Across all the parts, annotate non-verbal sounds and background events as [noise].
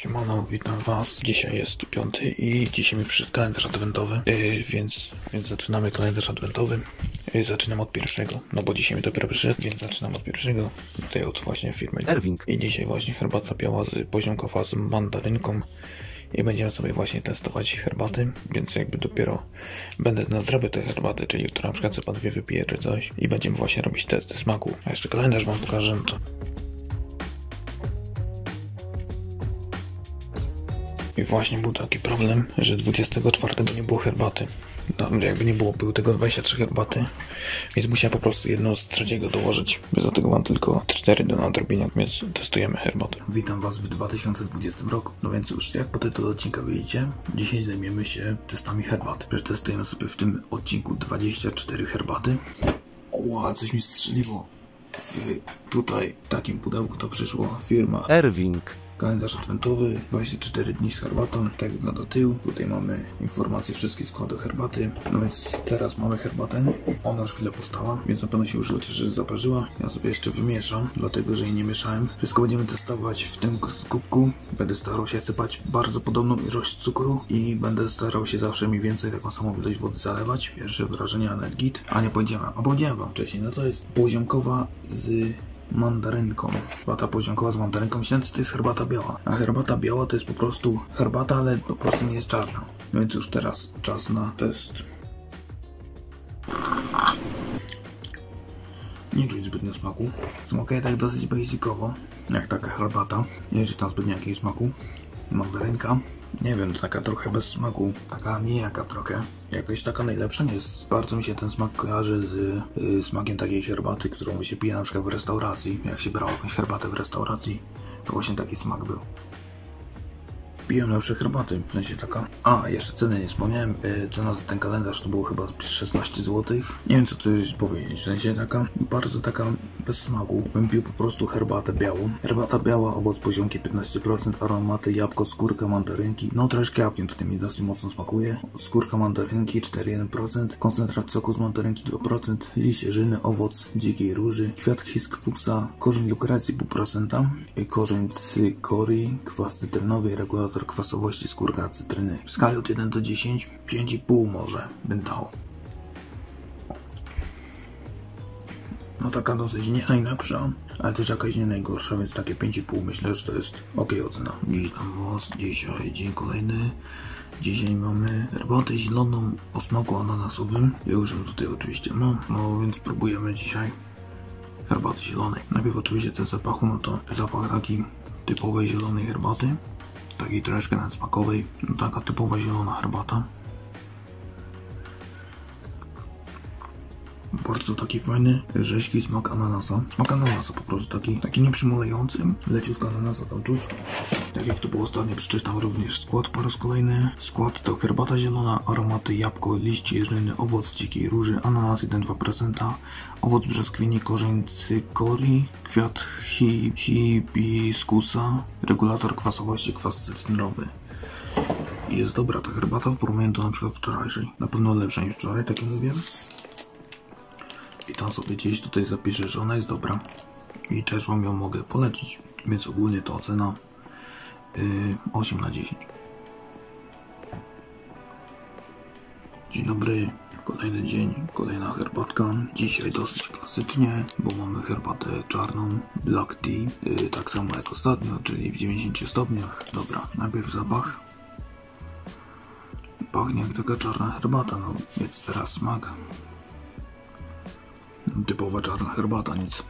Siemano, witam was. Dzisiaj jest piąty i dzisiaj mi przyszedł kalendarz adwentowy, yy, więc, więc zaczynamy kalendarz adwentowy. Yy, zaczynam od pierwszego, no bo dzisiaj mi dopiero przyszedł, więc zaczynam od pierwszego. Tutaj od właśnie firmy. Erwing. I dzisiaj właśnie herbata biała z poziomkowa z mandarynką. I będziemy sobie właśnie testować herbaty, więc jakby dopiero będę na zrobię te herbaty, czyli jutro na przykład sobie dwie wypiję czy coś i będziemy właśnie robić testy smaku. A jeszcze kalendarz wam pokażę, to I właśnie był taki problem, że 24 nie było herbaty. No, jakby nie było, były tego 23 herbaty, więc musiałem po prostu jedną z trzeciego dołożyć. Dlatego mam tylko 4 do nadrobienia, więc testujemy herbatę. Witam Was w 2020 roku. No więc już, jak po tytule odcinka wyjdzie, dzisiaj zajmiemy się testami herbat. Przetestujemy sobie w tym odcinku 24 herbaty. Ła, coś mi strzeliło. W, tutaj w takim pudełku to przyszło firma Erwing. Kalendarz adwentowy, 24 dni z herbatą, tak wygląda tył. Tutaj mamy informacje wszystkie składy herbaty. No więc teraz mamy herbatę. Ona już chwilę postała, więc na pewno się już że zaparzyła. Ja sobie jeszcze wymieszam, dlatego że jej nie mieszałem. Wszystko będziemy testować w tym kubku. Będę starał się sypać bardzo podobną ilość cukru i będę starał się zawsze mniej więcej taką samą ilość wody zalewać. Pierwsze wrażenia na git. A nie powiedziałem, a powiedziałem wam wcześniej, no to jest poziomkowa z mandarynką. Herbata poziomkowa z mandarynką. Myślałem, to jest herbata biała. A herbata biała to jest po prostu herbata, ale po prostu nie jest czarna. No więc już teraz czas na test. Nie czuć zbytnio smaku. Smakuje tak dosyć basicowo, jak taka herbata. Nie czuć tam zbytnio smaku. Mandarynka. Nie wiem, taka trochę bez smaku. Taka nijaka trochę. Jakoś taka najlepsza nie jest. Bardzo mi się ten smak kojarzy z y, smakiem takiej herbaty, którą się pije na przykład w restauracji. Jak się brało jakąś herbatę w restauracji, to właśnie taki smak był. Piję lepsze herbaty, w sensie taka. A, jeszcze ceny nie wspomniałem. Y, cena za ten kalendarz to było chyba 16 zł. Nie wiem co tu jest powiedzieć, w sensie taka, bardzo taka bez smaku. Bym pił po prostu herbatę białą. Herbata biała, owoc poziomki 15%, aromaty, jabłko, skórka mandarynki. No troszkę jabłkiem tutaj mi dosyć mocno smakuje. Skórka mandarynki 4,1%, koncentrat soku z mandarynki 2%, liść jerzyny, owoc dzikiej róży, kwiat hiskpuksa, korzeń lukrecji 0,5%, i korzeń cykorii, kwas cytrynowy i regulator kwasowości skórka cytryny. W skali od 1 do 10, 5,5 może bym dał. No taka dosyć nie najlepsza, ale też jakaś nie najgorsza, więc takie 5,5 myślę, że to jest ok ocena. Witam was dzisiaj, dzień kolejny. Dzisiaj mamy herbatę zieloną o smaku ananasowym. Ja już ją tutaj oczywiście mam, no więc próbujemy dzisiaj herbaty zielonej. Najpierw oczywiście ten zapachu, no to zapach taki typowej zielonej herbaty. Takiej troszkę nadsmakowej. No taka typowa zielona herbata. Bardzo taki fajny, rzeźki smak ananasa. Smak ananasa po prostu taki, taki nieprzymulejący. Leciutko ananasa tam czuć. Tak jak to było ostatnio, przeczytam również skład po raz kolejny. Skład to herbata zielona, aromaty jabłko, liść jerzyny, owoc dzikiej róży, ananas 1,2%, owoc brzoskwini, korzeń cykorii, kwiat hi, hibiskusa, regulator kwasowości, kwas cytrynowy. Jest dobra ta herbata w porównaniu do na przykład wczorajszej. Na pewno lepsza niż wczoraj, tak jak mówię. I tam sobie gdzieś tutaj zapiszę, że ona jest dobra. I też Wam ją mogę polecić. Więc ogólnie to ocena yy, 8 na 10. Dzień dobry. Kolejny dzień, kolejna herbatka. Dzisiaj dosyć klasycznie, bo mamy herbatę czarną, black tea, yy, tak samo jak ostatnio, czyli w 90 stopniach. Dobra, najpierw zapach. Pachnie jak taka czarna herbata, no więc teraz smak. Typowa czarna herbata, nic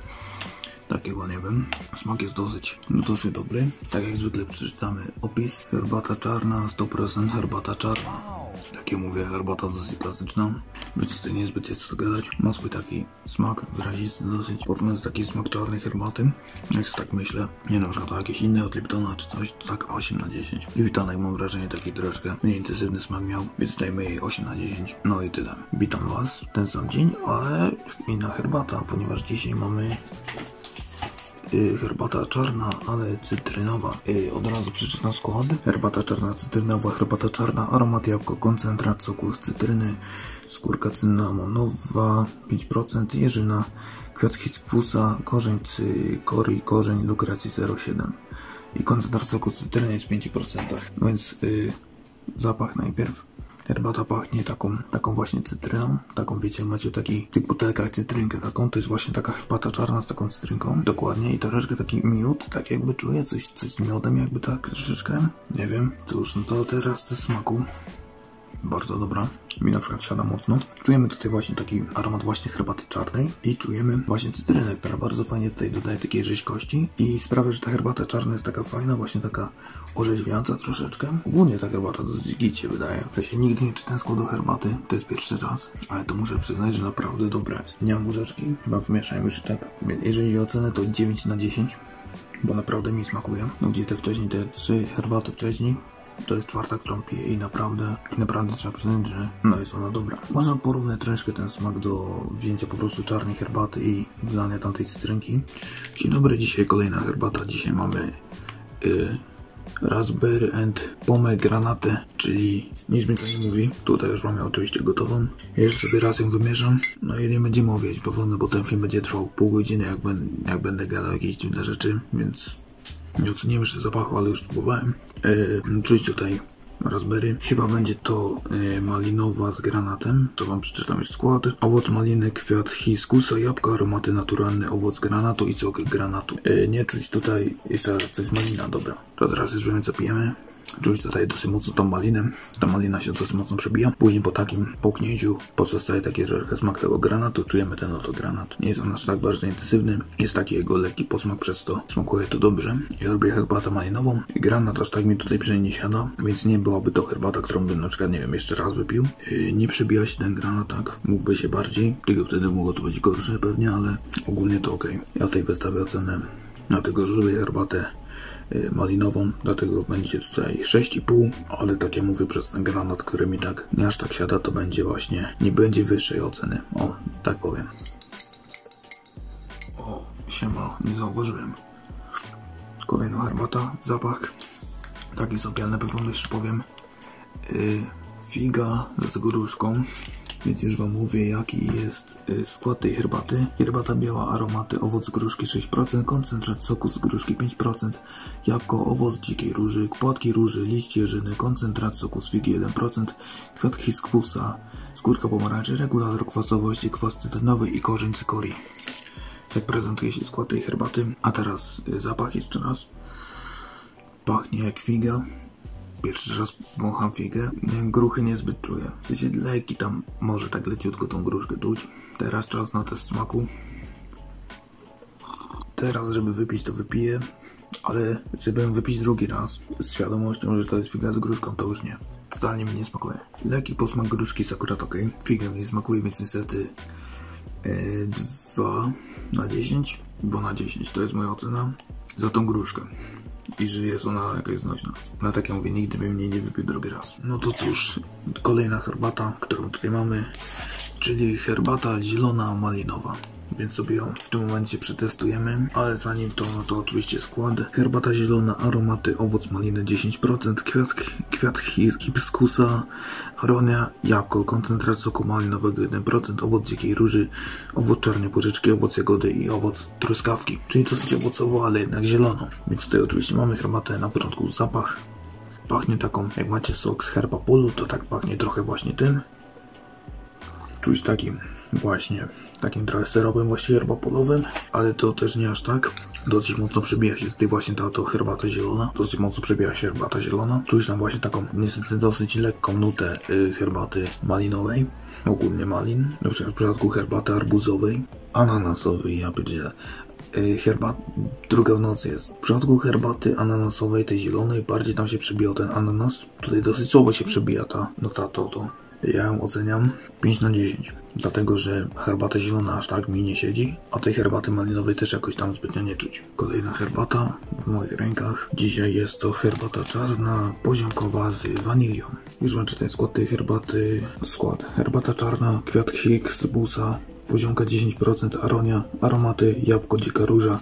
takiego nie wiem. Smak jest dosyć, no dosyć dobry. Tak jak zwykle przeczytamy opis. Herbata czarna, 100% herbata czarna. Jak mówię, herbata dosyć klasyczna, więc tutaj niezbyt jest co gadać. Ma swój taki smak wyrazisty dosyć, porównując taki smak czarnej herbaty. Jak sobie tak myślę, nie na przykład to jakieś inne od Liptona czy coś, to tak 8 na 10. I Witanek mam wrażenie taki troszkę mniej intensywny smak miał, więc dajmy jej 8 na 10. No i tyle. Witam Was ten sam dzień, ale inna herbata, ponieważ dzisiaj mamy herbata czarna, ale cytrynowa. Y, od razu przeczytam skład. Herbata czarna, cytrynowa, herbata czarna, aromat jabłko, koncentrat soku z cytryny, skórka cynamonowa, 5%, jeżyna, kwiat hisppusa, korzeń cykory, korzeń lukracji 0,7 i koncentrat soku cytryny jest w 5%. No więc yy, zapach najpierw. Herbata pachnie taką, taką właśnie cytryną, taką wiecie, macie taki w tych butelkach cytrynkę taką, to jest właśnie taka herbata czarna z taką cytrynką, dokładnie i troszeczkę taki miód, tak jakby czuję coś, coś z miodem jakby tak troszeczkę, nie wiem, cóż, no to teraz ze smaku, bardzo dobra. Mi na przykład siada mocno. Czujemy tutaj właśnie taki aromat właśnie herbaty czarnej i czujemy właśnie cytrynę, która bardzo fajnie tutaj dodaje takiej rzeźkości i sprawia, że ta herbata czarna jest taka fajna, właśnie taka orzeźwiająca troszeczkę. Ogólnie ta herbata dosyć gicie wydaje. W sensie nigdy nie czytałem składu herbaty, to jest pierwszy raz, ale to muszę przyznać, że naprawdę dobra jest. Nie mam łyżeczki, chyba wymieszałem już tak. Jeżeli ocenę to 9 na 10 bo naprawdę mi smakuje. No gdzie te wcześniej, te trzy herbaty wcześniej, to jest czwarta, którą piję i naprawdę, i naprawdę trzeba przyznać, że no jest ona dobra. Można porównać troszkę ten smak do wzięcia po prostu czarnej herbaty i dodania tamtej cytrynki. Dzień dobry, dzisiaj kolejna herbata. Dzisiaj mamy y, Raspberry and Pomegranate, czyli nic mi to nie mówi. Tutaj już mamy oczywiście gotową. Jeszcze sobie raz ją wymieszam. No i nie będziemy owijać powolny, bo ten film będzie trwał pół godziny, jak, ben, jak będę gadał jakieś dziwne rzeczy, więc nie oceniłem jeszcze zapachu, ale już spróbowałem. Yy, czuć tutaj raspberry. Chyba będzie to yy, malinowa z granatem. To wam przeczytam już skład. Owoc maliny, kwiat hiskusa, jabłka, aromaty naturalne, owoc granatu i sok granatu. Yy, nie czuć tutaj, jeszcze raz, to jest malina, dobra. To teraz już wiemy co pijemy. Czuć tutaj dosyć mocno tą malinę. Ta malina się dosyć mocno przebija. Później po takim połknięciu pozostaje taki trochę smak tego granatu. Czujemy ten oto granat. Nie jest on aż tak bardzo intensywny. Jest taki jego lekki posmak, przez to smakuje to dobrze. Ja lubię herbatę malinową. Granat aż tak mi tutaj przynajmniej nie siada. Więc nie byłaby to herbata, którą bym na przykład, nie wiem, jeszcze raz wypił. Yy, nie przebija się ten granat tak. Mógłby się bardziej. Tylko wtedy mogło to być gorsze pewnie, ale ogólnie to ok. Ja tej wystawię ocenę. Dlatego, że lubię herbatę malinową, dlatego będzie tutaj 6,5, ale tak jak mówię, przez ten granat, który mi tak nie aż tak siada, to będzie właśnie, nie będzie wyższej oceny, o, tak powiem. O, siema, nie zauważyłem. Kolejna herbata, zapach, taki na pewno jeszcze powiem, yy, figa z gruszką, więc już Wam mówię jaki jest y, skład tej herbaty. Herbata biała, aromaty, owoc gruszki 6%, koncentrat soku z gruszki 5%, jabłko, owoc dzikiej róży, płatki róży, liście żyny, koncentrat soku z figi 1%, kwiat hiskpusa, skórka pomarańczy, regulator kwasowości, kwas cytrynowy i korzeń cykorii. Tak prezentuje się skład tej herbaty. A teraz y, zapach jeszcze raz. Pachnie jak figa. Pierwszy raz wącham figę. Gruchy niezbyt czuję. W sensie leki tam może tak leciutko tą gruszkę czuć. Teraz czas na test smaku. Teraz, żeby wypić, to wypiję. Ale żeby ją wypić drugi raz z świadomością, że to jest figa z gruszką, to już nie. Totalnie mi nie smakuje. Leki posmak gruszki jest akurat ok. Figę mi smakuje, więc niestety yy, 2 na 10, bo na 10 to jest moja ocena za tą gruszkę i że jest ona jakaś znośna. Na tak ja mówię, nigdy bym mnie nie wypił drugi raz. No to cóż, kolejna herbata, którą tutaj mamy, czyli herbata zielona malinowa więc sobie ją w tym momencie przetestujemy, ale zanim to, no to oczywiście skład. Herbata zielona, aromaty, owoc maliny 10%, kwiat, kwiat hibiskusa, aronia, jabłko, koncentrat soku malinowego 1%, owoc dzikiej róży, owoc czarnej porzeczki, owoc jagody i owoc truskawki. Czyli dosyć owocowo, ale jednak zielono. Więc tutaj oczywiście mamy herbatę na początku zapach. Pachnie taką, jak macie sok z herbapolu, to tak pachnie trochę właśnie tym. Czuć takim właśnie takim trochę syropem właśnie herbapolowym, ale to też nie aż tak. Dosyć mocno przebija się tutaj właśnie ta to herbata zielona. Dosyć mocno przebija się herbata zielona. Czuć tam właśnie taką niestety dosyć lekką nutę y, herbaty malinowej. Ogólnie malin. Na przykład w przypadku herbaty arbuzowej, ananasowej, ja pierdzielę. Y, herbat, druga w nocy jest. W przypadku herbaty ananasowej, tej zielonej, bardziej tam się przebijał ten ananas. Tutaj dosyć słabo się przebija ta nota to, to. Ja ją oceniam 5 na 10. Dlatego, że herbata zielona aż tak mi nie siedzi, a tej herbaty malinowej też jakoś tam zbytnio nie czuć. Kolejna herbata w moich rękach. Dzisiaj jest to herbata czarna, poziomkowa z wanilią. Już mam czytać skład tej herbaty. Skład. Herbata czarna, kwiat hik busa, poziomka 10%, aronia, aromaty, jabłko, dzika róża,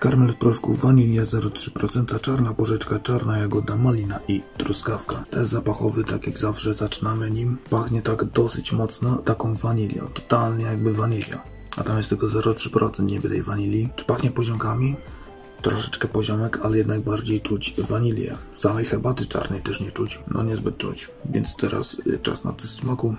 karmel w proszku, wanilia 0,3%, czarna porzeczka, czarna jagoda, malina i truskawka. Test zapachowy, tak jak zawsze zaczynamy nim, pachnie tak dosyć mocno taką wanilią, totalnie jakby wanilia. a tam jest tylko 0,3% niby wanilii. Czy pachnie poziomkami? Troszeczkę poziomek, ale jednak bardziej czuć wanilię. Samej herbaty czarnej też nie czuć, no niezbyt czuć. Więc teraz y, czas na test smaku.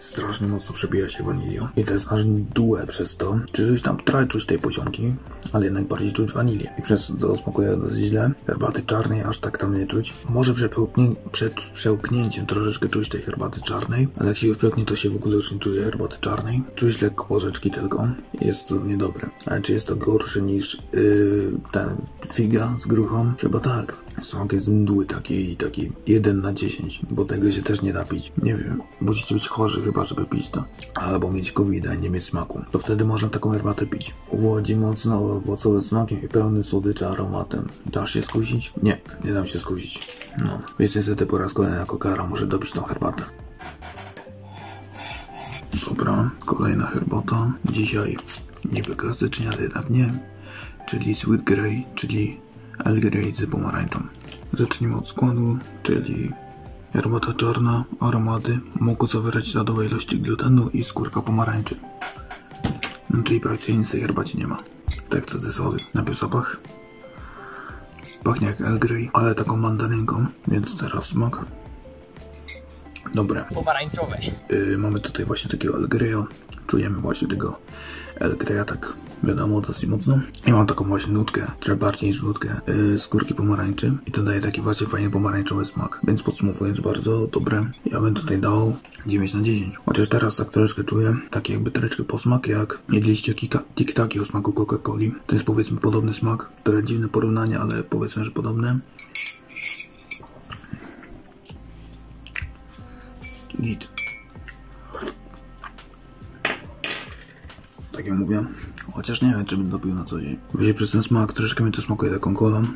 Strasznie mocno przebija się wanilią. I to jest aż dłe przez to. Czyżeś tam trochę czuć tej poziomki, ale jednak bardziej czuć wanilię. I przez to smakuje dosyć źle. Herbaty czarnej aż tak tam nie czuć. Może przed przełknięciem troszeczkę czuć tej herbaty czarnej, ale jak się już przełknie, to się w ogóle już nie czuje herbaty czarnej. Czuć lekko porzeczki tylko. Jest to niedobre. Ale czy jest to gorsze niż yy, ten figa z gruchą? Chyba tak. Smak jest mdły taki, taki 1 na 10, bo tego się też nie da pić. Nie wiem, musicie być chorzy chyba, żeby pić to. Albo mieć covid nie mieć smaku. To wtedy można taką herbatę pić. Uwodzi mocno owocowy smakiem i pełny słodyczy aromatem. Dasz się skusić? Nie, nie dam się skusić. No, więc niestety po raz kolejny jako kara muszę dopić tą herbatę. Dobra, kolejna herbata. Dzisiaj niby klasycznie, ale jednak nie. Czyli Sweet Grey, czyli Earl Grey z pomarańczą. Zacznijmy od składu, czyli herbata czarna, aromaty, mogą zawierać śladowe ilości glutenu i skórka pomarańczy. No, czyli praktycznie nic w tej herbacie nie ma. Tak w cudzysłowie. Najpierw zapach. Pachnie jak Earl Grey, ale taką mandarynką, więc teraz smak. Dobre. pomarańczowe. Yy, mamy tutaj właśnie takiego El Greya. Czujemy właśnie tego El Greya tak wiadomo dosyć mocno. I mam taką właśnie nutkę, trochę bardziej niż nutkę yy, skórki pomarańczy. I to daje taki właśnie fajnie pomarańczowy smak. Więc podsumowując bardzo dobre. Ja bym tutaj dał 9 na 10. Chociaż teraz tak troszeczkę czuję taki jakby troszeczkę posmak jak jedliście tik-taki o smaku Coca-Coli. To jest powiedzmy podobny smak. Trochę dziwne porównanie, ale powiedzmy, że podobne. Git. Tak jak mówię, chociaż nie wiem, czy bym dopił na co dzień. Wiecie, przez ten smak troszeczkę mi to smakuje taką kolą,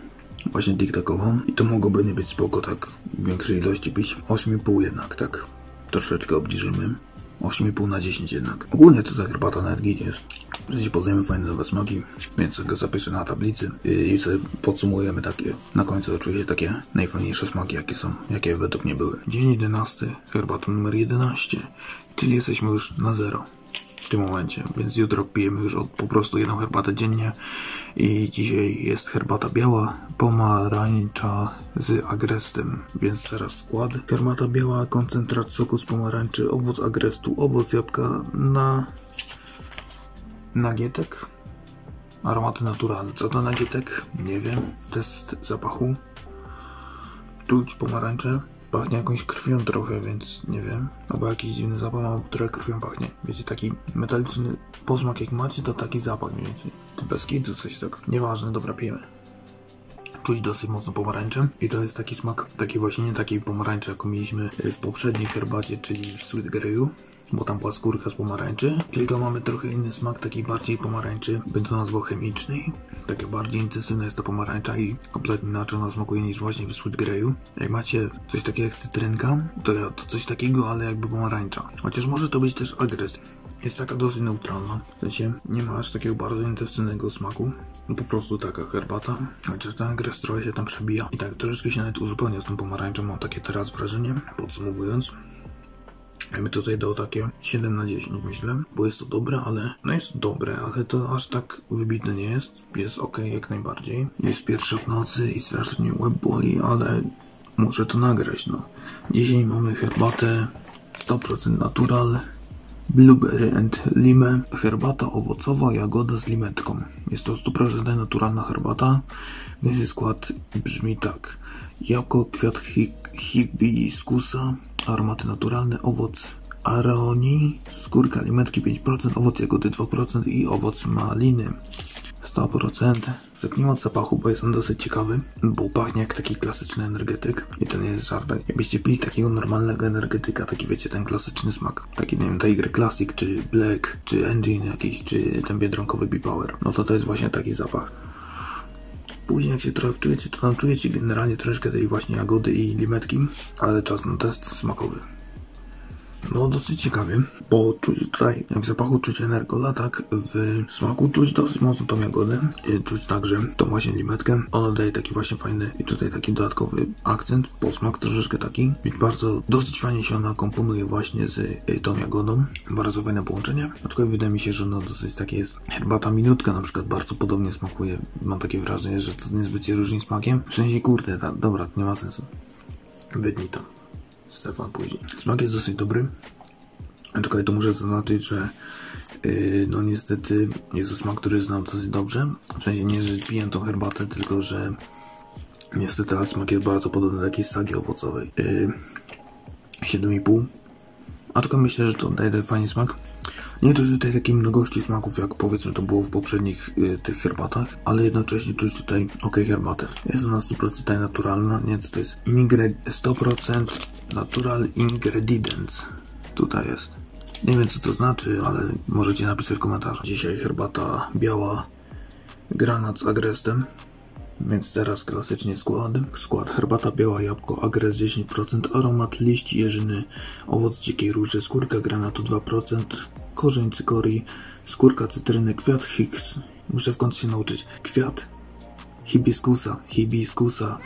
właśnie tiktakową i to mogłoby nie być spoko tak w większej ilości pić. 8,5 jednak, tak troszeczkę obniżymy. 8,5 na 10 jednak. Ogólnie to ta herbata nawet git jest. Dziś poznajemy fajne nowe smaki, więc go zapiszę na tablicy i sobie podsumujemy takie, na końcu oczywiście takie najfajniejsze smaki, jakie są, jakie według mnie były. Dzień 11, herbata numer 11, czyli jesteśmy już na zero tym momencie, więc jutro pijemy już od, po prostu jedną herbatę dziennie i dzisiaj jest herbata biała, pomarańcza z agrestem, więc teraz skład. Herbata biała, koncentrat soku z pomarańczy, owoc agrestu, owoc jabłka na nagietek. Aromaty naturalne. Co to nagietek? Nie wiem. Test zapachu. Czuć pomarańcze. Pachnie jakąś krwią trochę, więc nie wiem. Albo jakiś dziwny zapach, mam trochę krwią pachnie. Wiecie, taki metaliczny posmak jak macie, to taki zapach mniej więcej. Bez kitu coś tak. Nieważne, dobra, pijemy. Czuć dosyć mocno pomarańczę i to jest taki smak, taki właśnie nie takiej pomarańczy, jaką mieliśmy w poprzedniej herbacie, czyli w Sweet Greyu bo tam była skórka z pomarańczy. Tylko mamy trochę inny smak, taki bardziej pomarańczy, bym to nazwał chemicznej. Takie bardziej intensywne jest ta pomarańcza i kompletnie inaczej ona smakuje niż właśnie w Sweet Greyu. Jak macie coś takiego jak cytrynka, to, ja, to coś takiego, ale jakby pomarańcza. Chociaż może to być też agres. Jest taka dosyć neutralna. W sensie nie ma aż takiego bardzo intensywnego smaku. No po prostu taka herbata. Chociaż ten agres trochę się tam przebija. I tak troszeczkę się nawet uzupełnia z tą pomarańczą, mam takie teraz wrażenie. Podsumowując, bym tutaj dał takie 7 na 10 myślę, bo jest to dobre, ale no jest to dobre, ale to aż tak wybitne nie jest. Jest ok jak najbardziej. Jest pierwsza w nocy i strasznie łeb boli, ale muszę to nagrać, no. Dzisiaj mamy herbatę 100% natural, blueberry and lime, herbata owocowa, jagoda z limetką. Jest to 100% naturalna herbata, więc skład brzmi tak. Jabłko, kwiat hi hibiskusa, aromaty naturalne, owoc aronii, skórka limetki 5%, owoc jagody 2% i owoc maliny 100%. Zacznijmy od zapachu, bo jest on dosyć ciekawy, bo pachnie jak taki klasyczny energetyk i to nie jest żart. Jakbyście pili takiego normalnego energetyka, taki wiecie, ten klasyczny smak, taki nie wiem, Tiger Classic, czy Black, czy Engine jakiś, czy ten biedronkowy B-Power, no to to jest właśnie taki zapach. Później jak się trochę wczujecie, to tam czujecie generalnie troszeczkę tej właśnie jagody i limetki, ale czas na test smakowy. No dosyć ciekawie, bo czuć tutaj, jak w zapachu czuć energola, tak w smaku czuć dosyć mocno tą jagodę. Y, Czuć także tą właśnie limetkę. Ona daje taki właśnie fajny i tutaj taki dodatkowy akcent, posmak troszeczkę taki. I bardzo dosyć fajnie się ona komponuje właśnie z y, tą jagodą. Bardzo fajne połączenie. Aczkolwiek wydaje mi się, że ona dosyć takie jest. Herbata minutka na przykład bardzo podobnie smakuje. Mam takie wrażenie, że to niezbyt się różni smakiem. W sensie kurde, ta, dobra, to nie ma sensu. Wytnij to. Stefan później. Smak jest dosyć dobry. Aczkolwiek to muszę zaznaczyć, że yy, no niestety jest to smak, który znam dosyć dobrze. W sensie nie, że piję tą herbatę, tylko że niestety smak jest bardzo podobny do takiej sagi owocowej. Yy, 7,5. Aczkolwiek myślę, że to daje fajny smak. Nie czuć tutaj takiej mnogości smaków, jak powiedzmy to było w poprzednich y, tych herbatach, ale jednocześnie czuć tutaj ok herbatę. Jest ona 100% naturalna, więc to jest ingre 100% natural ingredients. Tutaj jest. Nie wiem co to znaczy, ale możecie napisać w komentarzu. Dzisiaj herbata biała, granat z agrestem. Więc teraz klasycznie skład. Skład herbata biała, jabłko, agres 10%, aromat, liść jeżyny, owoc dzikiej róży, skórka granatu 2%, korzeń cykorii, skórka cytryny, kwiat hicks. Muszę w końcu się nauczyć. Kwiat hibiskusa, hibiskusa.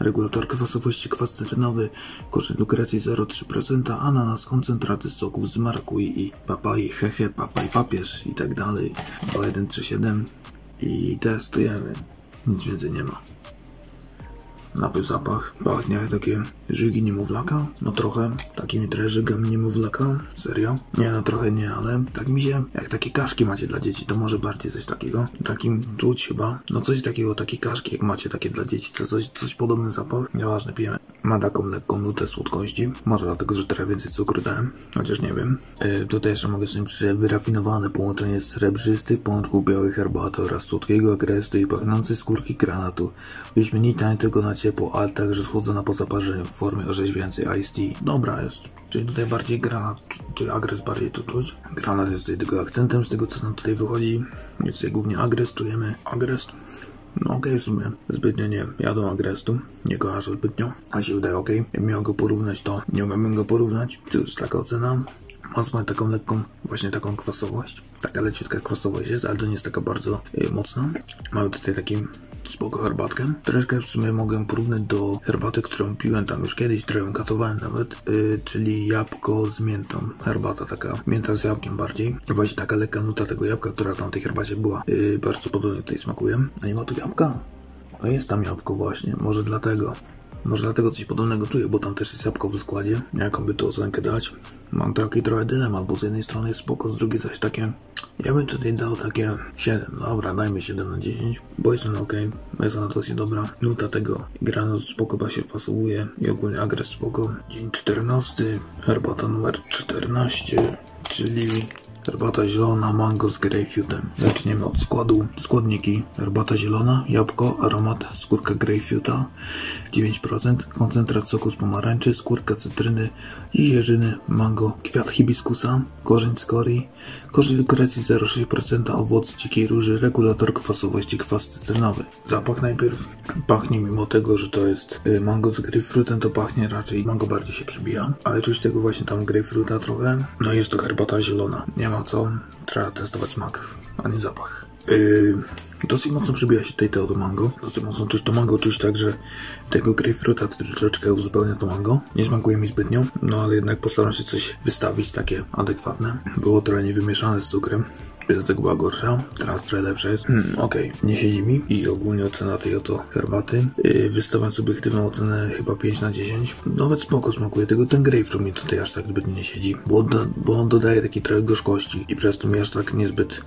Regulator kwasowości, kwas cytrynowy, korzeń lukrecji 0,3%, ananas, koncentraty soków z marakui i papai, hehe, papaj, papież i tak dalej. 2137 i testujemy. Nic więcej nie ma. Napój zapach. Pachnie takie żygi niemowlaka. No trochę. Takimi trochę żygami niemowlaka. Serio? Nie, no trochę nie, ale tak mi się... Jak takie kaszki macie dla dzieci, to może bardziej coś takiego. Takim czuć chyba. No coś takiego, takie kaszki jak macie takie dla dzieci. To coś, coś podobny zapach. Nieważne, pijemy. Ma taką lekką nutę słodkości. Może dlatego, że trochę więcej cukru dałem. Chociaż nie wiem. Yy, tutaj jeszcze mogę sobie że wyrafinowane połączenie srebrzystych pączków białej herbaty oraz słodkiego agrestu i pachnącej skórki granatu. Wyśmienita tego na ciepło, ale także schłodzona po zaparzeniu w formie orzeźwiającej iced tea. Dobra jest. Czyli tutaj bardziej granat, czy agres bardziej tu czuć. Granat jest tutaj tylko akcentem z tego co nam tutaj wychodzi. Więc tutaj głównie agres czujemy. Agres no okej, okay, w sumie zbytnio nie jadą agrestu, nie kojarzę zbytnio, a się wydaje okej. Okay. Jak miał go porównać, to nie umiem go porównać. Jest taka ocena. Ma swoją taką lekką, właśnie taką kwasowość. Taka leciutka kwasowość jest, ale to nie jest taka bardzo y, mocna. Mamy tutaj taki spoko herbatkę. Troszkę w sumie mogę porównać do herbaty, którą piłem tam już kiedyś, trochę katowałem nawet, yy, czyli jabłko z miętą. Herbata taka, mięta z jabłkiem bardziej. Właśnie taka lekka nuta tego jabłka, która tam w tej herbacie była. Yy, bardzo podobnie tutaj smakuje. A nie ma tu jabłka? No jest tam jabłko właśnie, może dlatego. Może dlatego coś podobnego czuję, bo tam też jest jabłko w składzie. Jaką by tu ocenkę dać? Mam taki trochę dylemat, bo z jednej strony jest spoko, z drugiej coś takie... Ja bym tutaj dał takie 7, dobra, dajmy 7 na 10, bo jest ona ok, jest ona dosyć dobra. Nuta tego granat spoko się wpasowuje i ogólnie agres spoko. Dzień 14, herbata numer 14, czyli Herbata zielona, mango z grapefruitem. Zaczniemy od składu. Składniki. Herbata zielona, jabłko, aromat, skórka grapefruita 9%, koncentrat soku z pomarańczy, skórka cytryny, jeżyny, mango, kwiat hibiskusa, korzeń cykorii, korzeń lukrecji 0,6%, owoc dzikiej róży, regulator kwasowości, kwas cytrynowy. Zapach najpierw pachnie mimo tego, że to jest y, mango z grapefruitem, to pachnie raczej mango bardziej się przebija, ale czuć tego właśnie tam grapefruita trochę. No jest to herbata zielona. Nie ma co, trzeba testować smak, a nie zapach. Yy, dosyć mocno przebija się tutaj to do mango. Dosyć mocno czuć to mango, czuć także tego grapefruita, który troszeczkę uzupełnia to mango. Nie smakuje mi zbytnio, no ale jednak postaram się coś wystawić takie adekwatne. Było trochę niewymieszane z cukrem. Dlatego była gorsza, teraz trochę lepsza jest. Hmm, Okej, okay. nie siedzi mi i ogólnie ocena tej oto herbaty. Yy, wystawiam subiektywną ocenę chyba 5 na 10. Nawet spoko smakuje, tego ten grapefruit mi tutaj aż tak zbytnio nie siedzi, bo on, bo on dodaje takiej trochę gorzkości i przez to mi aż tak niezbyt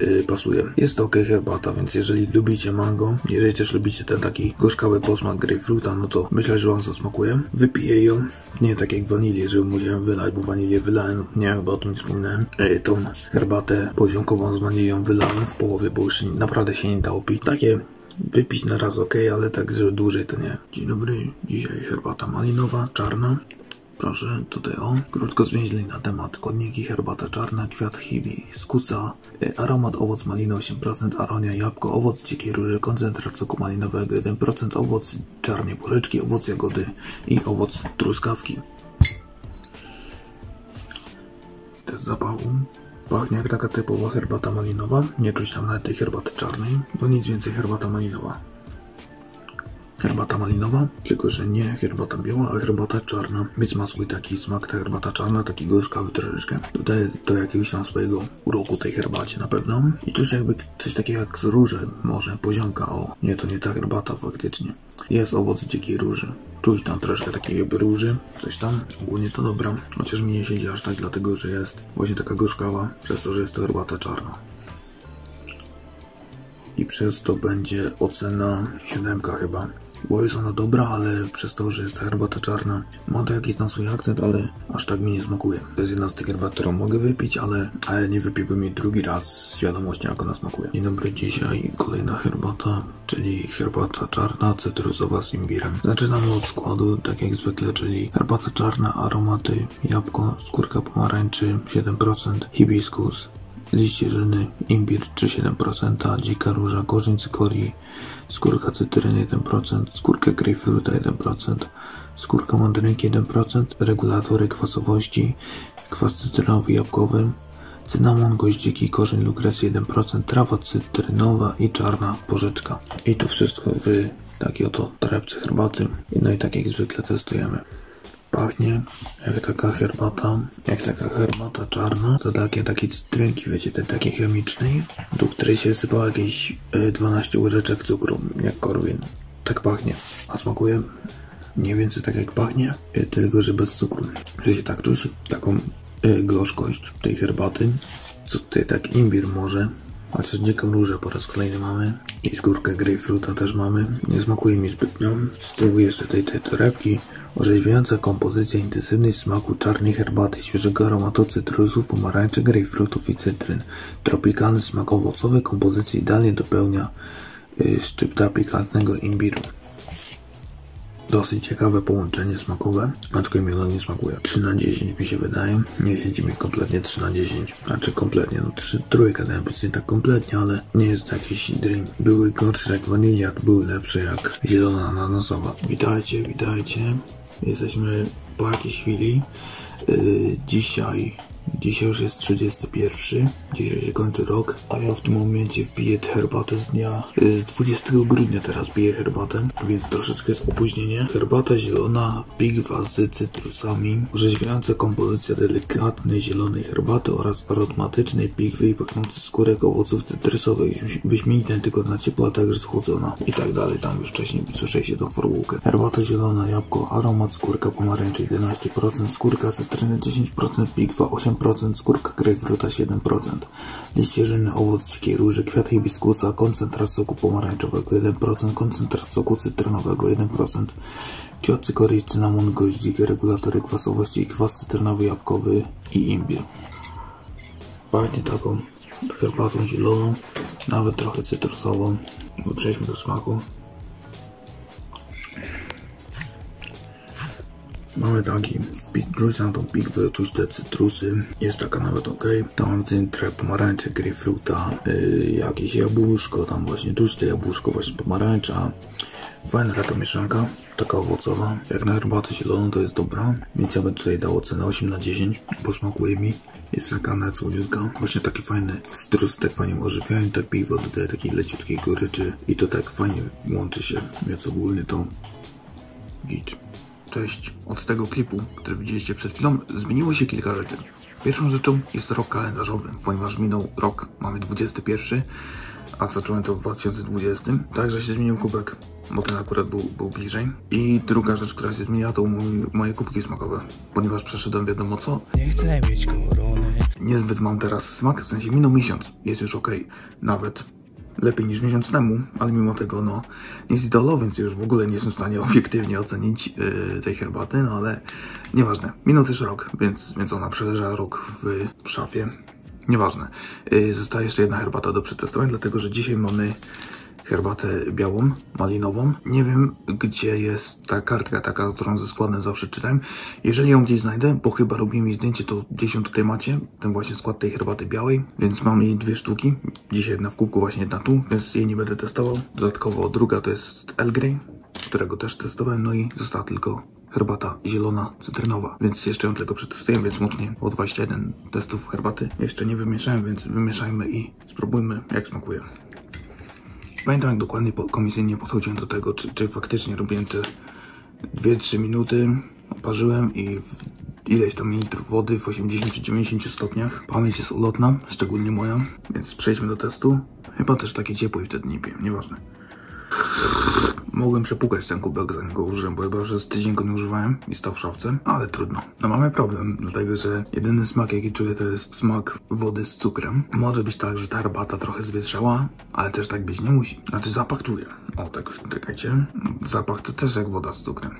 yy, pasuje. Jest to ok herbata, więc jeżeli lubicie mango, jeżeli też lubicie ten taki gorzkawy posmak grapefruita, no to myślę, że wam zasmakuje. Wypiję ją, nie tak jak wanilię, że musiałem wylać, bo wanilię wylałem, nie chyba o tym wspominałem. Yy, tą herbatę poziomkową z wanilią wylałem w połowie, bo już naprawdę się nie dało pić. Takie wypić na raz ok, ale tak, żeby dłużej to nie. Dzień dobry, dzisiaj herbata malinowa, czarna. Proszę, tutaj o, krótko zwięźli na temat. Składniki herbata czarna, kwiat hibi, skusa, y, aromat owoc maliny 8%, aronia, jabłko, owoc dzikiej róży, koncentrat soku malinowego 1%, owoc czarnie porzeczki, owoc jagody i owoc truskawki. zapachu. Pachnie jak taka typowa herbata malinowa. Nie czuć tam nawet tej herbaty czarnej. No nic więcej herbata malinowa. Herbata malinowa, tylko że nie herbata biała, a herbata czarna. Więc ma swój taki smak, ta herbata czarna, taki gorzkawy troszeczkę. Dodaje to jakiegoś tam swojego uroku tej herbacie na pewno. I czuć jakby coś takiego jak z róży, może poziomka, o. Nie, to nie ta herbata faktycznie. Jest owoc dzikiej róży. Czuć tam troszkę takiej jakby róży, coś tam. Ogólnie to dobra, chociaż mi nie siedzi aż tak, dlatego że jest właśnie taka gorzkawa, przez to, że jest to herbata czarna i przez to będzie ocena siódemka chyba. Bo jest ona dobra, ale przez to, że jest herbata czarna, ma to jakiś tam swój akcent, ale aż tak mi nie smakuje. To jest jedna z tych herbat, którą mogę wypić, ale, ale nie wypiłbym jej drugi raz z świadomością, jak ona smakuje. Dzień dobry, dzisiaj kolejna herbata, czyli herbata czarna, cytrusowa z imbirem. Zaczynamy od składu, tak jak zwykle, czyli herbata czarna, aromaty, jabłko, skórka pomarańczy, 7%, hibiskus, liście rzyny, imbir 3,7%, dzika róża, korzeń cykorii, skórka cytryny 1%, skórka grejpfruta 1%, skórka mandarynki 1%, regulatory kwasowości, kwas cytrynowy jabłkowy, cynamon, goździki, korzeń lukrecji 1%, trawa cytrynowa i czarna porzeczka. I to wszystko w takiej oto torebce herbaty. No i tak jak zwykle testujemy. Pachnie jak taka herbata, jak taka herbata czarna, to takie, takie cytrynki, wiecie, te takie chemicznej, do której się sypało jakieś y, 12 łyżeczek cukru, jak korwin. Tak pachnie, a smakuje mniej więcej tak jak pachnie, y, tylko że bez cukru. Że się tak czuć, taką y, gorzkość tej herbaty, co tutaj tak imbir może, Chociaż dziką różę po raz kolejny mamy. I skórkę grejpfruta też mamy. Nie smakuje mi zbytnio. Z tyłu jeszcze tej, tej torebki. Orzeźwiająca kompozycja intensywnej smaku czarnej herbaty, świeżego aromatu cytrusów, pomarańczy, grejpfrutów i cytryn. Tropikalny smak owocowy kompozycji idealnie dopełnia yy, szczypta pikantnego imbiru. Dosyć ciekawe połączenie smakowe, aczkolwiek mi nie smakuje. 3 na 10 mi się wydaje. Nie siedzi mi kompletnie 3 na 10. Znaczy kompletnie, no 3, trójkę dałem nie tak kompletnie, ale nie jest jakiś dream. Były gorsze jak wanilia, były lepsze jak zielona ananasowa. Witajcie, witajcie. Jesteśmy po jakiejś chwili. Yy, dzisiaj Dzisiaj już jest 31, dzisiaj się kończy rok, a ja w tym momencie piję herbatę z dnia z 20 grudnia teraz piję herbatę, więc troszeczkę jest opóźnienie. Herbata zielona, pigwa z cytrusami, orzeźwiająca kompozycja delikatnej zielonej herbaty oraz aromatycznej pigwy i pachnący skórek owoców cytrysowych, wyśmienite tylko na ciepło, a także schłodzona i tak dalej. Tam już wcześniej słyszeliście tą formułkę. Herbata zielona, jabłko, aromat, skórka pomarańczy 11%, skórka cytryny 10%, pigwa 8%, 7%, skórka grejpfruta 7%, liście rzyny, owoc dzikiej róży, kwiat hibiskusa, koncentrat soku pomarańczowego 1%, koncentrat soku cytrynowego 1%, kwiat cykorii, cynamon, goździk, regulatory kwasowości, kwas cytrynowy, jabłkowy i imbir. Pachnie taką herbatą zieloną, nawet trochę cytrusową. Przejdźmy do smaku. Mamy taki, na tą czuć te cytrusy, jest taka nawet ok. Tam mam cintrę, pomarańcze, grejpfruta, yy, jakieś jabłuszko, tam właśnie czuć te jabłuszko, właśnie pomarańcza. Fajna taka mieszanka, taka owocowa. Jak na herbatę zieloną to jest dobra, więc ja bym tutaj dał cenę 8 na 10, bo smakuje mi. Jest taka nawet słodziutka. Właśnie taki fajny cytrus, tak fajnie ożywiają, tak piwo dodaje takiej leciutkiej goryczy i to tak fajnie łączy się, więc ogólnie to git. Cześć. Od tego klipu, który widzieliście przed chwilą, zmieniło się kilka rzeczy. Pierwszą rzeczą jest rok kalendarzowy, ponieważ minął rok, mamy 21, a zacząłem to w 2020, także się zmienił kubek, bo ten akurat był, był bliżej. I druga rzecz, która się zmienia, to mój, moje kubki smakowe, ponieważ przeszedłem wiadomo co. Nie chcę mieć korony. Niezbyt mam teraz smak, w sensie minął miesiąc, jest już ok, nawet lepiej niż miesiąc temu, ale mimo tego no nie jest idealowy, więc już w ogóle nie jestem w stanie [laughs] obiektywnie ocenić yy, tej herbaty, no ale nieważne. Minął też rok, więc, więc ona przeleżała rok w, w szafie. Nieważne. Yy, zostaje jeszcze jedna herbata do przetestowania, dlatego że dzisiaj mamy herbatę białą, malinową. Nie wiem, gdzie jest ta kartka taka, którą ze składem zawsze czytałem. Jeżeli ją gdzieś znajdę, bo chyba robiłem mi zdjęcie, to gdzieś ją tutaj macie, ten właśnie skład tej herbaty białej, więc mam jej dwie sztuki. Dzisiaj jedna w kubku, właśnie jedna tu, więc jej nie będę testował. Dodatkowo druga to jest El Grey, którego też testowałem, no i została tylko herbata zielona, cytrynowa, więc jeszcze ją tylko przetestuję, więc łącznie o 21 testów herbaty. Jeszcze nie wymieszałem, więc wymieszajmy i spróbujmy jak smakuje. Pamiętam jak dokładnie komisyjnie podchodziłem do tego, czy, czy faktycznie robiłem te 2-3 minuty, parzyłem i ileś tam litrów wody w 80 czy 90 stopniach. Pamięć jest ulotna, szczególnie moja, więc przejdźmy do testu. Chyba też taki ciepły wtedy nie piłem, nieważne. Mogłem przepukać ten kubek zanim go użyłem, bo chyba przez tydzień go nie używałem i stał w szafce, ale trudno. No mamy problem, dlatego że jedyny smak jaki czuję to jest smak wody z cukrem. Może być tak, że ta herbata trochę zwietrzała, ale też tak być nie musi. Znaczy zapach czuję. O, tak, czekajcie. Zapach to też jak woda z cukrem.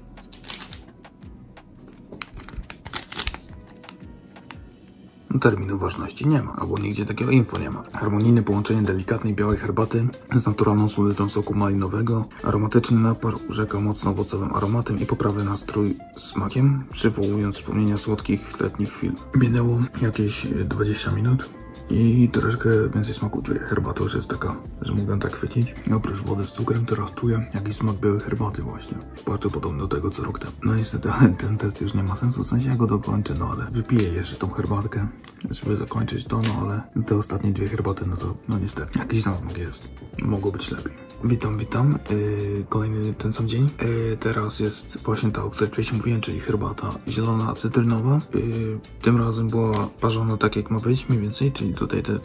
Terminu ważności nie ma, albo nigdzie takiego info nie ma. Harmonijne połączenie delikatnej białej herbaty z naturalną słodyczą soku malinowego, aromatyczny napar urzeka mocno owocowym aromatem i poprawia nastrój smakiem, przywołując wspomnienia słodkich letnich chwil. Minęło jakieś e, 20 minut. I troszkę więcej smaku czuję. Herbata już jest taka, że mogę tak chwycić. I oprócz wody z cukrem teraz czuję jakiś smak białej herbaty właśnie. Bardzo podobny do tego co rok temu. No niestety ale ten test już nie ma sensu, w sensie ja go dokończę, no ale wypiję jeszcze tą herbatkę, żeby zakończyć to, no ale te ostatnie dwie herbaty, no to no niestety. Jakiś smak jest. Mogło być lepiej. Witam, witam. Yy, kolejny ten sam dzień. Yy, teraz jest właśnie ta, o której wcześniej mówiłem, czyli herbata zielona cytrynowa. Yy, tym razem była parzona tak jak ma być, mniej więcej, czyli tutaj te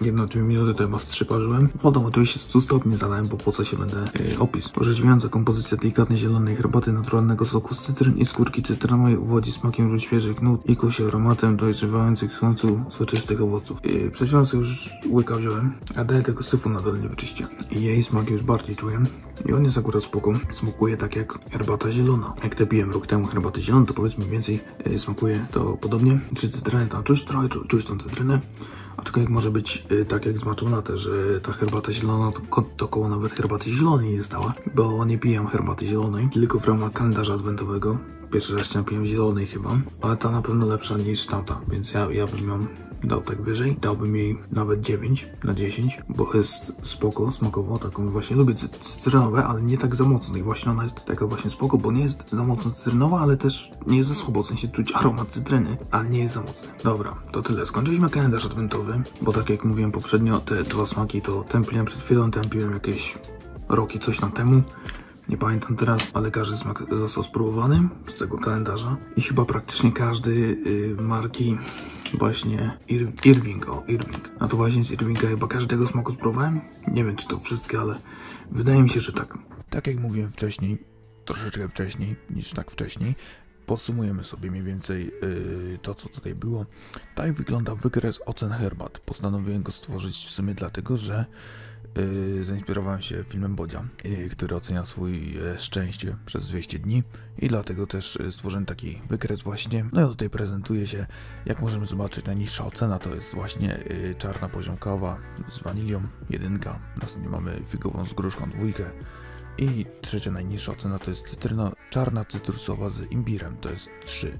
Jedno dwie minuty to chyba strzyparzyłem. Wodą oczywiście 100 stopni zalałem, bo po co się będę yy, opis. Orzeźwiająca kompozycja delikatnej zielonej herbaty naturalnego soku z cytryn i skórki cytrynowej uwodzi smakiem lub świeżych nut i kusi aromatem dojrzewających w słońcu soczystych owoców. Yy, przed już łyka wziąłem, a dalej tego syfu na dole nie wyczyście. I jej smak już bardziej czuję. I on jest akurat spoko. Smakuje tak jak herbata zielona. Jak te piłem rok temu herbatę zieloną, to powiedzmy więcej yy, smakuje to podobnie. Czy cytrynę tam czuć trochę, czu, czuć tą cytrynę. Aczkolwiek może być y, tak jak z maczonate, że ta herbata zielona to, to koło nawet herbaty zielonej nie stała, bo nie pijam herbaty zielonej, tylko w ramach kalendarza adwentowego. Pierwszy raz napiłem zielonej chyba, ale ta na pewno lepsza niż tamta, więc ja, ja bym ją dał tak wyżej. Dałbym jej nawet 9 na 10, bo jest spoko, smakowo, taką właśnie lubię cy- cytrynowe, ale nie tak za mocno i właśnie ona jest taka właśnie spoko, bo nie jest za mocno cytrynowa, ale też nie jest za słabo, w sensie czuć aromat cytryny, ale nie jest za mocny. Dobra, to tyle. Skończyliśmy kalendarz adwentowy, bo tak jak mówiłem poprzednio, te dwa smaki to ten piłem przed chwilą, ten piłem jakieś roki coś tam temu. Nie pamiętam teraz, ale każdy smak został spróbowany z tego kalendarza i chyba praktycznie każdy y, marki właśnie Ir Irving, o Irving. No to właśnie z Irvinga chyba każdego smaku spróbowałem. Nie wiem czy to wszystkie, ale wydaje mi się, że tak. Tak jak mówiłem wcześniej, troszeczkę wcześniej niż tak wcześniej, podsumujemy sobie mniej więcej yy, to, co tutaj było. Tak wygląda wykres ocen herbat. Postanowiłem go stworzyć w sumie dlatego, że yy, zainspirowałem się filmem Bodzia, yy, który ocenia swój e, szczęście przez 200 dni i dlatego też e, stworzyłem taki wykres właśnie. No i tutaj prezentuje się, jak możemy zobaczyć, najniższa ocena to jest właśnie yy, czarna poziomkowa z wanilią, jedynka, następnie mamy figową z gruszką, dwójkę, i trzecia najniższa ocena to jest cytryna czarna cytrusowa z imbirem, to jest 3.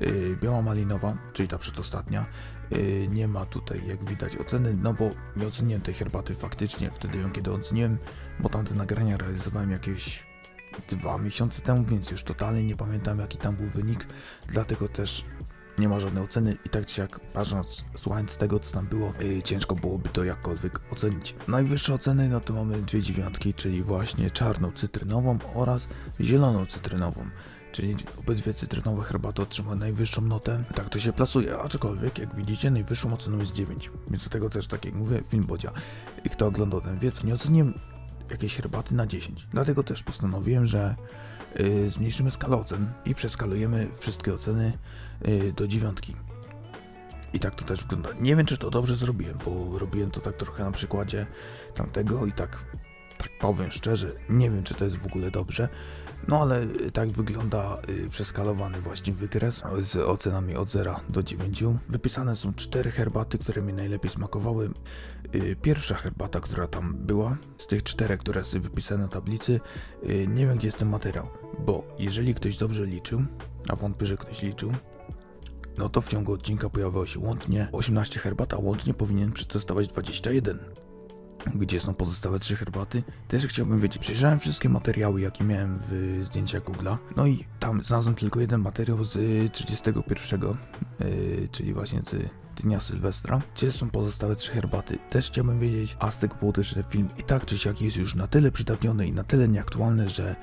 Yy, biała malinowa, czyli ta przedostatnia. Yy, nie ma tutaj jak widać oceny, no bo nie oceniłem tej herbaty faktycznie wtedy ją kiedy oceniłem, bo tamte nagrania realizowałem jakieś dwa miesiące temu, więc już totalnie nie pamiętam jaki tam był wynik, dlatego też nie ma żadnej oceny i tak czy jak patrząc, słuchając tego co tam było, yy, ciężko byłoby to jakkolwiek ocenić. Najwyższe oceny no to mamy dwie dziewiątki, czyli właśnie czarną cytrynową oraz zieloną cytrynową. Czyli obydwie cytrynowe herbaty otrzymują najwyższą notę. Tak to się plasuje, aczkolwiek jak widzicie najwyższą oceną jest 9. Więc do tego też tak jak mówię, film Bodzia. I kto oglądał ten wie, co nie oceniłem jakiejś herbaty na 10. Dlatego też postanowiłem, że yy, zmniejszymy skalę ocen i przeskalujemy wszystkie oceny yy, do dziewiątki. I tak to też wygląda. Nie wiem, czy to dobrze zrobiłem, bo robiłem to tak trochę na przykładzie tamtego i tak, tak powiem szczerze, nie wiem, czy to jest w ogóle dobrze. No ale y, tak wygląda y, przeskalowany właśnie wykres z ocenami od 0 do 9. Wypisane są cztery herbaty, które mi najlepiej smakowały. Y, Pierwsza herbata, która tam była, z tych czterech, które są wypisane na tablicy, nie wiem gdzie jest ten materiał, bo jeżeli ktoś dobrze liczył, a wątpię, że ktoś liczył, no to w ciągu odcinka pojawiło się łącznie 18 herbat, a łącznie powinien przetestować 21. gdzie są pozostałe trzy herbaty. Też chciałbym wiedzieć, przejrzałem wszystkie materiały, jakie miałem w zdjęciach Google'a, no i tam znalazłem tylko jeden materiał z y, 31, yy, czyli właśnie z dnia Sylwestra, gdzie są pozostałe trzy herbaty. Też chciałbym wiedzieć, a z tego powodu, że ten film i tak czy siak jest już na tyle przedawniony i na tyle nieaktualny, że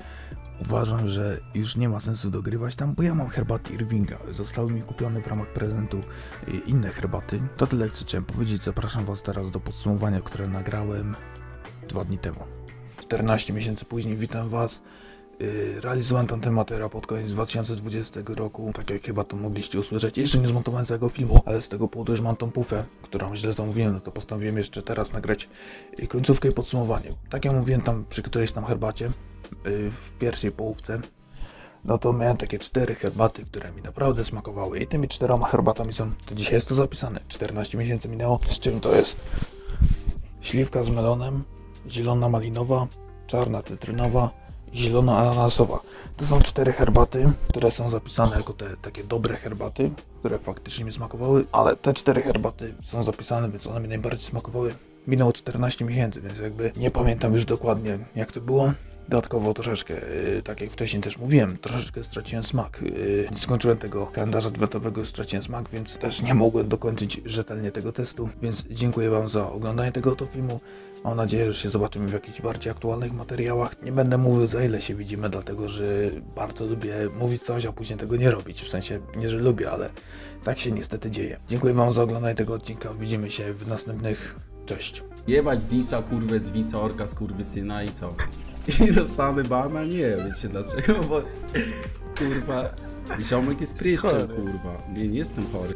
uważam, że już nie ma sensu dogrywać tam, bo ja mam herbaty Irvinga. Zostały mi kupione w ramach prezentu y, inne herbaty. To tyle co chciałem powiedzieć. Zapraszam Was teraz do podsumowania, które nagrałem dwa dni temu. 14 miesięcy później witam Was. Yy, Realizowałem ten materiał pod koniec 2020 roku, tak jak chyba to mogliście usłyszeć. Jeszcze nie zmontowałem całego filmu, ale z tego powodu, że mam tą pufę, którą źle zamówiłem, no to postanowiłem jeszcze teraz nagrać yy, końcówkę i podsumowanie. Tak jak mówiłem tam przy którejś tam herbacie, yy, w pierwszej połówce, no to miałem takie cztery herbaty, które mi naprawdę smakowały i tymi czteroma herbatami są, to dzisiaj jest to zapisane, 14 miesięcy minęło, z czym to jest śliwka z melonem, zielona malinowa, czarna cytrynowa zielona ananasowa. To są cztery herbaty, które są zapisane jako te takie dobre herbaty, które faktycznie mi smakowały, ale te cztery herbaty są zapisane, więc one mi najbardziej smakowały. Minęło 14 miesięcy, więc jakby nie pamiętam już dokładnie jak to było. Dodatkowo troszeczkę, yy, tak jak wcześniej też mówiłem, troszeczkę straciłem smak. Yy, nie skończyłem tego kalendarza adwentowego, straciłem smak, więc też nie mogłem dokończyć rzetelnie tego testu. Więc dziękuję Wam za oglądanie tego oto filmu. Mam nadzieję, że się zobaczymy w jakichś bardziej aktualnych materiałach. Nie będę mówił za ile się widzimy, dlatego że bardzo lubię mówić coś, a później tego nie robić. W sensie nie, że lubię, ale tak się niestety dzieje. Dziękuję Wam za oglądanie tego odcinka. Widzimy się w następnych. Cześć. Jebać Disa, kurwę, z Wisa, orka, syna i co? I dostanę bana? Nie, wiecie dlaczego, bo kurwa, ziomek jest pryszczel, kurwa. Nie, nie jestem chory.